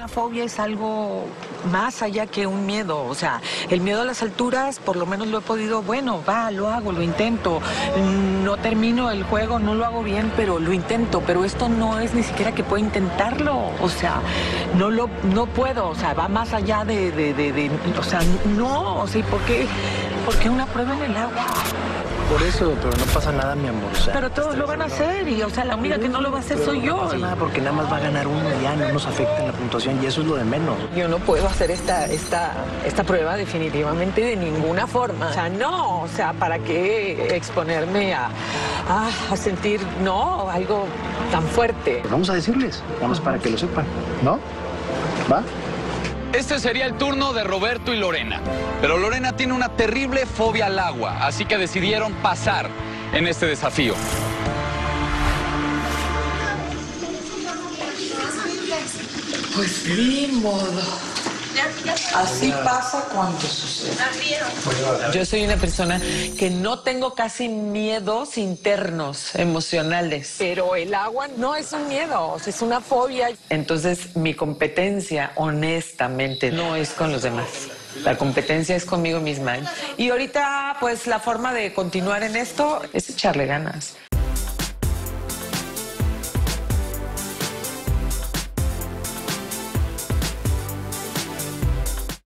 La fobia es algo más allá que un miedo, o sea, el miedo a las alturas, por lo menos lo he podido, bueno, va, lo hago, lo intento, no termino el juego, no lo hago bien, pero lo intento, pero esto no es ni siquiera que pueda intentarlo, o sea, no lo, no puedo, o sea, va más allá de, de, de, de o sea, no, o sea, ¿por qué, por qué una prueba en el agua? Por eso, pero no pasa nada, mi amor. O sea, Pero todos lo van a hacer y, o sea, la única que no lo va a hacer soy No yo. pasa nada porque nada más va a ganar uno y ya no nos afecta en la puntuación y eso es lo de menos. Yo no puedo hacer esta, esta, esta prueba definitivamente de ninguna forma. O sea, no, o sea, ¿para qué exponerme a, a, a sentir, no, algo tan fuerte? Vamos a decirles, nada más para que lo sepan, ¿no? ¿Va? Este sería el turno de Roberto y Lorena. Pero Lorena tiene una terrible fobia al agua, así que decidieron pasar en este desafío. Pues ni modo. Así pasa cuando sucede. Yo soy una persona que no tengo casi miedos internos, emocionales. Pero el agua no es un miedo, es una fobia. Entonces, mi competencia, honestamente, no es con los demás. La competencia es conmigo misma. Y ahorita, pues, la forma de continuar en esto es echarle ganas.